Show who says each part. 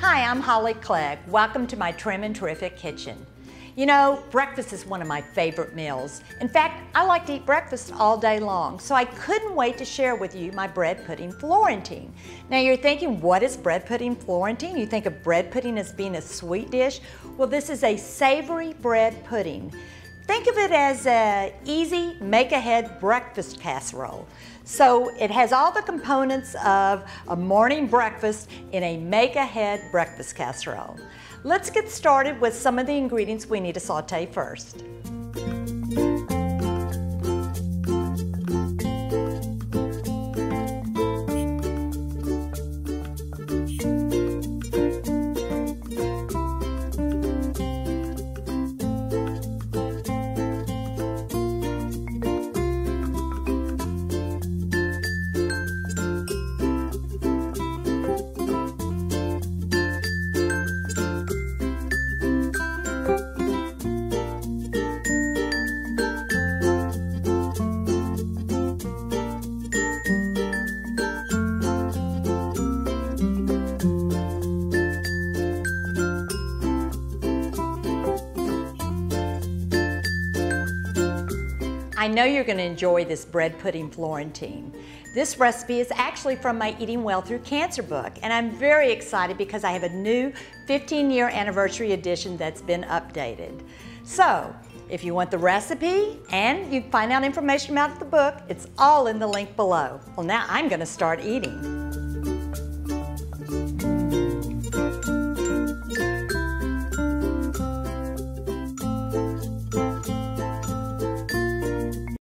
Speaker 1: Hi, I'm Holly Clegg. Welcome to my Trim and Terrific kitchen. You know, breakfast is one of my favorite meals. In fact, I like to eat breakfast all day long, so I couldn't wait to share with you my bread pudding Florentine. Now you're thinking, what is bread pudding Florentine? You think of bread pudding as being a sweet dish? Well, this is a savory bread pudding. Think of it as a easy make-ahead breakfast casserole. So it has all the components of a morning breakfast in a make-ahead breakfast casserole. Let's get started with some of the ingredients we need to saute first. I know you're going to enjoy this bread pudding Florentine. This recipe is actually from my Eating Well Through Cancer book, and I'm very excited because I have a new 15 year anniversary edition that's been updated. So, if you want the recipe and you find out information about the book, it's all in the link below. Well, now I'm going to start eating.